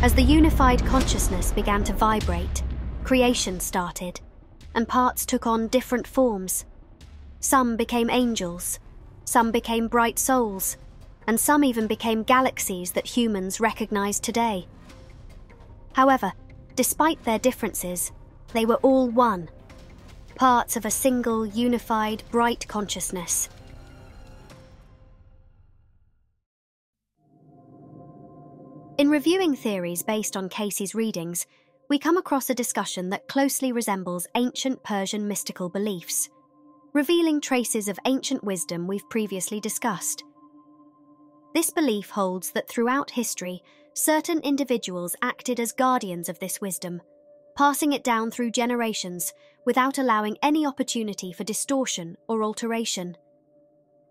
As the unified consciousness began to vibrate, creation started, and parts took on different forms. Some became angels, some became bright souls, and some even became galaxies that humans recognize today. However, despite their differences, they were all one, parts of a single, unified, bright consciousness. In reviewing theories based on Cayce's readings, we come across a discussion that closely resembles ancient Persian mystical beliefs, revealing traces of ancient wisdom we've previously discussed. This belief holds that throughout history, certain individuals acted as guardians of this wisdom, passing it down through generations without allowing any opportunity for distortion or alteration.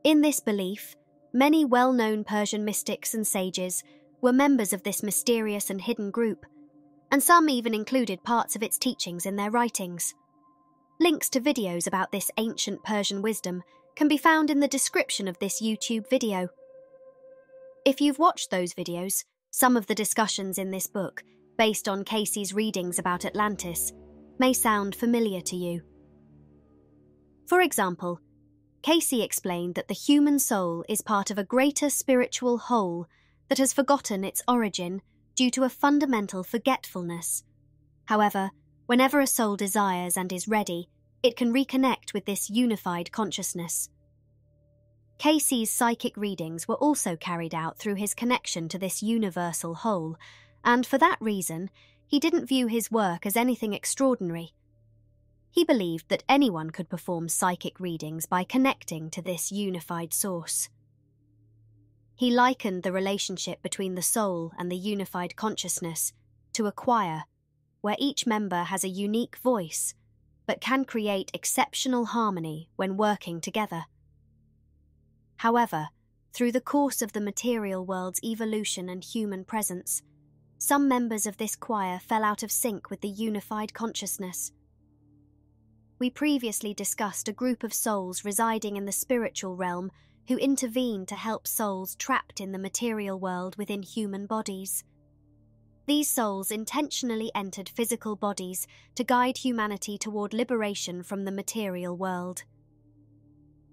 In this belief, many well known Persian mystics and sages were members of this mysterious and hidden group, and some even included parts of its teachings in their writings. Links to videos about this ancient Persian wisdom can be found in the description of this YouTube video. If you've watched those videos, some of the discussions in this book, based on Cayce's readings about Atlantis, may sound familiar to you. For example, Cayce explained that the human soul is part of a greater spiritual whole that has forgotten its origin due to a fundamental forgetfulness. However, whenever a soul desires and is ready, it can reconnect with this unified consciousness. Cayce's psychic readings were also carried out through his connection to this universal whole, and for that reason, he didn't view his work as anything extraordinary. He believed that anyone could perform psychic readings by connecting to this unified source. He likened the relationship between the soul and the unified consciousness to a choir, where each member has a unique voice, but can create exceptional harmony when working together. However, through the course of the material world's evolution and human presence, some members of this choir fell out of sync with the unified consciousness. We previously discussed a group of souls residing in the spiritual realm who intervene to help souls trapped in the material world within human bodies. These souls intentionally entered physical bodies to guide humanity toward liberation from the material world.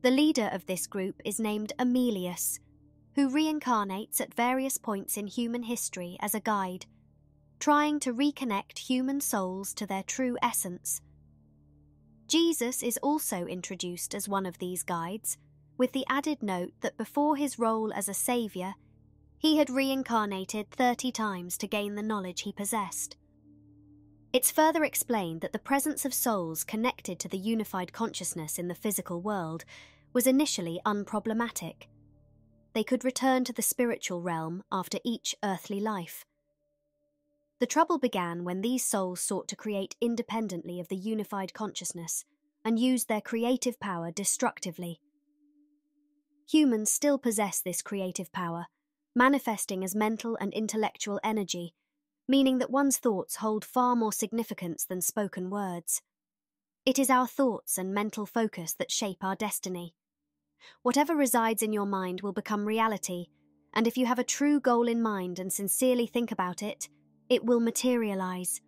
The leader of this group is named Amelius, who reincarnates at various points in human history as a guide, trying to reconnect human souls to their true essence. Jesus is also introduced as one of these guides with the added note that before his role as a saviour, he had reincarnated 30 times to gain the knowledge he possessed. It's further explained that the presence of souls connected to the unified consciousness in the physical world was initially unproblematic. They could return to the spiritual realm after each earthly life. The trouble began when these souls sought to create independently of the unified consciousness and used their creative power destructively humans still possess this creative power, manifesting as mental and intellectual energy, meaning that one's thoughts hold far more significance than spoken words. It is our thoughts and mental focus that shape our destiny. Whatever resides in your mind will become reality, and if you have a true goal in mind and sincerely think about it, it will materialize.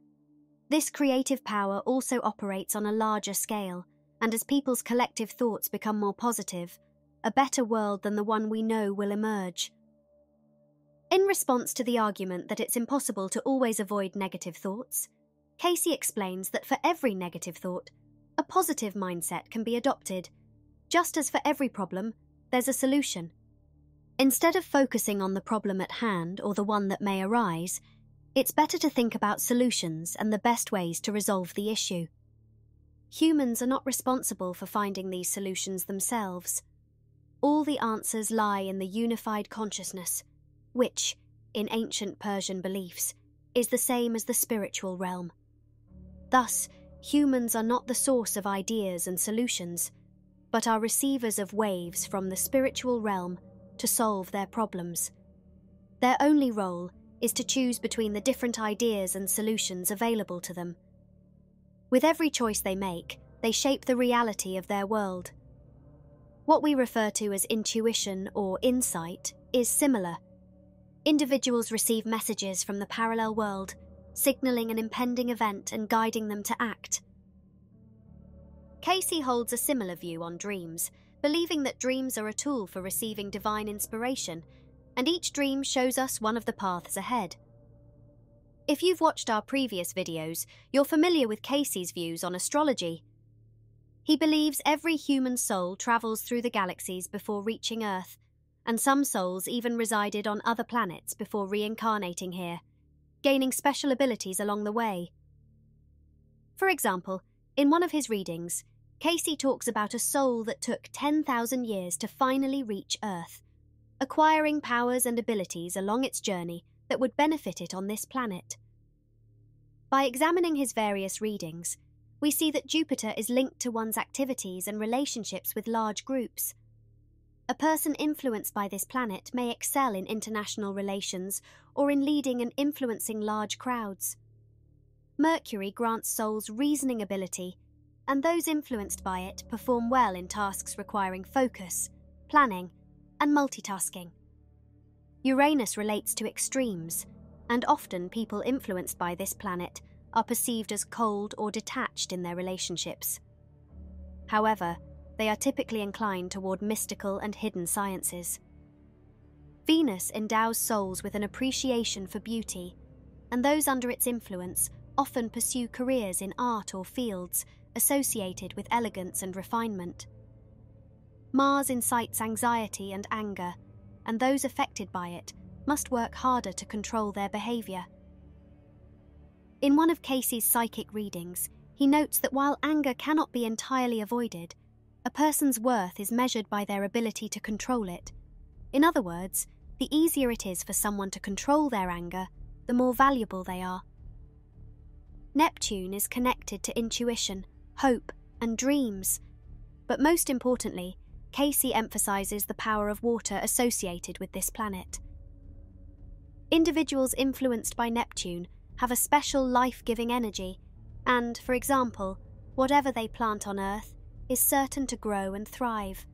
This creative power also operates on a larger scale, and as people's collective thoughts become more positive, a better world than the one we know will emerge. In response to the argument that it's impossible to always avoid negative thoughts, Cayce explains that for every negative thought, a positive mindset can be adopted. Just as for every problem, there's a solution. Instead of focusing on the problem at hand or the one that may arise, it's better to think about solutions and the best ways to resolve the issue. Humans are not responsible for finding these solutions themselves. All the answers lie in the unified consciousness, which, in ancient Persian beliefs, is the same as the spiritual realm. Thus, humans are not the source of ideas and solutions, but are receivers of waves from the spiritual realm to solve their problems. Their only role is to choose between the different ideas and solutions available to them. With every choice they make, they shape the reality of their world. What we refer to as intuition or insight is similar. individuals receive messages from the parallel world, signaling an impending event and guiding them to act. Cayce holds a similar view on dreams, believing that dreams are a tool for receiving divine inspiration, and each dream shows us one of the paths ahead. If you've watched our previous videos, you're familiar with Cayce's views on astrology. He believes every human soul travels through the galaxies before reaching Earth, and some souls even resided on other planets before reincarnating here, gaining special abilities along the way. For example, in one of his readings, Cayce talks about a soul that took 10,000 years to finally reach Earth, acquiring powers and abilities along its journey that would benefit it on this planet. By examining his various readings, we see that Jupiter is linked to one's activities and relationships with large groups. A person influenced by this planet may excel in international relations or in leading and influencing large crowds. Mercury grants souls reasoning ability, and those influenced by it perform well in tasks requiring focus, planning, and multitasking. Uranus relates to extremes, and often people influenced by this planet are perceived as cold or detached in their relationships. However, they are typically inclined toward mystical and hidden sciences. Venus endows souls with an appreciation for beauty, and those under its influence often pursue careers in art or fields associated with elegance and refinement. Mars incites anxiety and anger, and those affected by it must work harder to control their behaviour. In one of Cayce's psychic readings, he notes that while anger cannot be entirely avoided, a person's worth is measured by their ability to control it. In other words, the easier it is for someone to control their anger, the more valuable they are. Neptune is connected to intuition, hope, and dreams, but most importantly, Cayce emphasizes the power of water associated with this planet. Individuals influenced by Neptune have a special life giving energy, and, for example, whatever they plant on Earth is certain to grow and thrive.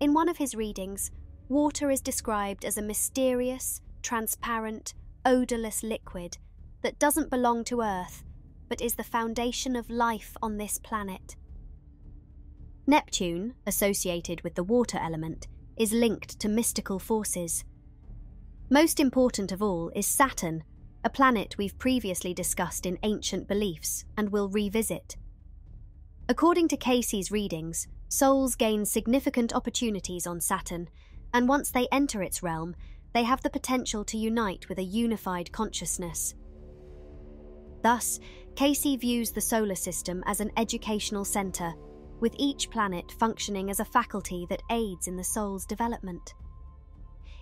In one of his readings, water is described as a mysterious, transparent, odorless liquid that doesn't belong to Earth but is the foundation of life on this planet. Neptune, associated with the water element, is linked to mystical forces. Most important of all is Saturn, a planet we've previously discussed in ancient beliefs and will revisit. According to Cayce's readings, souls gain significant opportunities on Saturn, and once they enter its realm, they have the potential to unite with a unified consciousness. Thus, Cayce views the solar system as an educational centre with each planet functioning as a faculty that aids in the soul's development.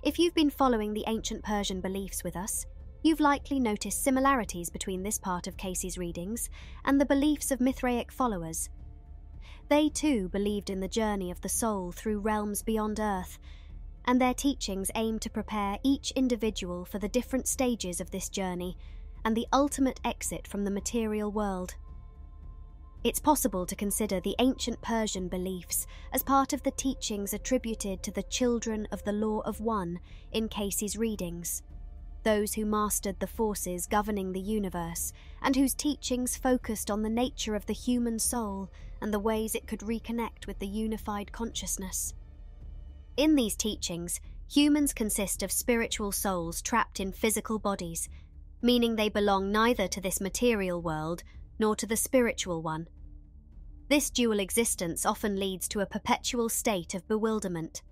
If you've been following the ancient Persian beliefs with us, you've likely noticed similarities between this part of Cayce's readings and the beliefs of Mithraic followers. They too believed in the journey of the soul through realms beyond Earth, and their teachings aim to prepare each individual for the different stages of this journey and the ultimate exit from the material world. It's possible to consider the ancient Persian beliefs as part of the teachings attributed to the children of the Law of One in Cayce's readings, those who mastered the forces governing the universe and whose teachings focused on the nature of the human soul and the ways it could reconnect with the unified consciousness. In these teachings, humans consist of spiritual souls trapped in physical bodies, meaning they belong neither to this material world nor to the spiritual one. This dual existence often leads to a perpetual state of bewilderment.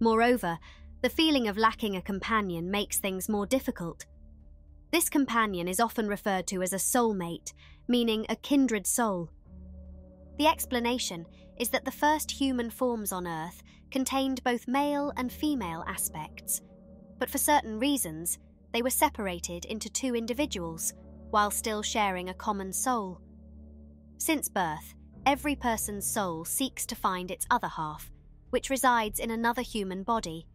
Moreover, the feeling of lacking a companion makes things more difficult. This companion is often referred to as a soulmate, meaning a kindred soul. The explanation is that the first human forms on Earth contained both male and female aspects, but for certain reasons, they were separated into two individuals while still sharing a common soul. Since birth, every person's soul seeks to find its other half, which resides in another human body.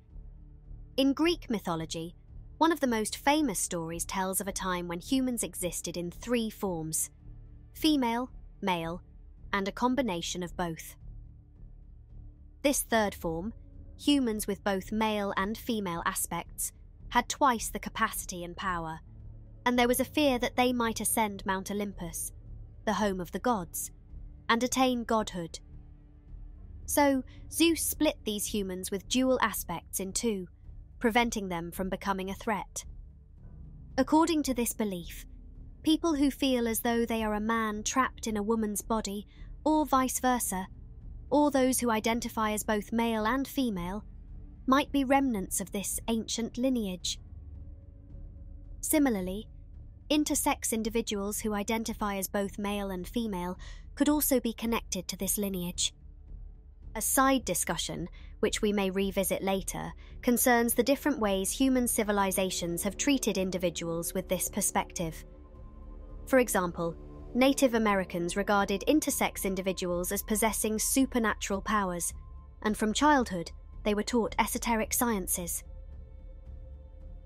In Greek mythology, one of the most famous stories tells of a time when humans existed in three forms female, male, and a combination of both. This third form, humans with both male and female aspects had twice the capacity and power, and there was a fear that they might ascend Mount Olympus, the home of the gods, and attain godhood. So, Zeus split these humans with dual aspects in two, preventing them from becoming a threat. According to this belief, people who feel as though they are a man trapped in a woman's body, or vice versa, or those who identify as both male and female, might be remnants of this ancient lineage. Similarly, intersex individuals who identify as both male and female could also be connected to this lineage. A side discussion, which we may revisit later, concerns the different ways human civilizations have treated individuals with this perspective. For example, Native Americans regarded intersex individuals as possessing supernatural powers, and from childhood, they were taught esoteric sciences.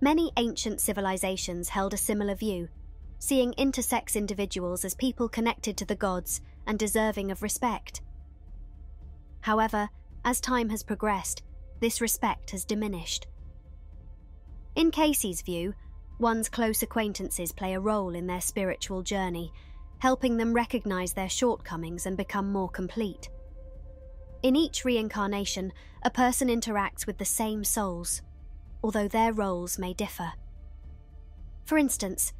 Many ancient civilizations held a similar view, seeing intersex individuals as people connected to the gods and deserving of respect. However, as time has progressed, this respect has diminished. In Cayce's view, one's close acquaintances play a role in their spiritual journey, helping them recognize their shortcomings and become more complete. In each reincarnation, a person interacts with the same souls, although their roles may differ. For instance,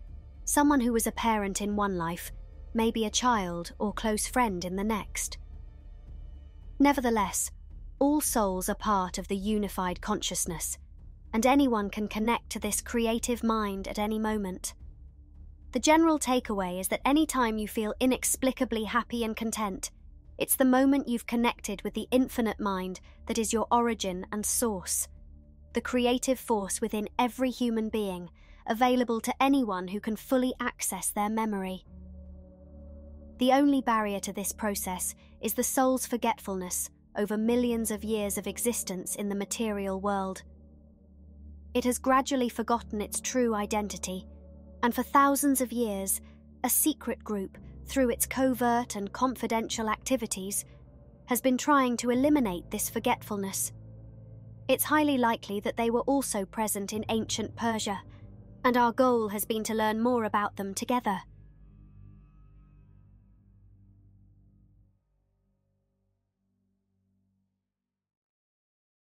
someone who was a parent in one life may be a child or close friend in the next. Nevertheless, all souls are part of the unified consciousness, and anyone can connect to this creative mind at any moment. The general takeaway is that any time you feel inexplicably happy and content, it's the moment you've connected with the infinite mind that is your origin and source, the creative force within every human being, available to anyone who can fully access their memory. The only barrier to this process is the soul's forgetfulness over millions of years of existence in the material world. It has gradually forgotten its true identity, and for thousands of years, a secret group, through its covert and confidential activities, has been trying to eliminate this forgetfulness. It's highly likely that they were also present in ancient Persia, and our goal has been to learn more about them together.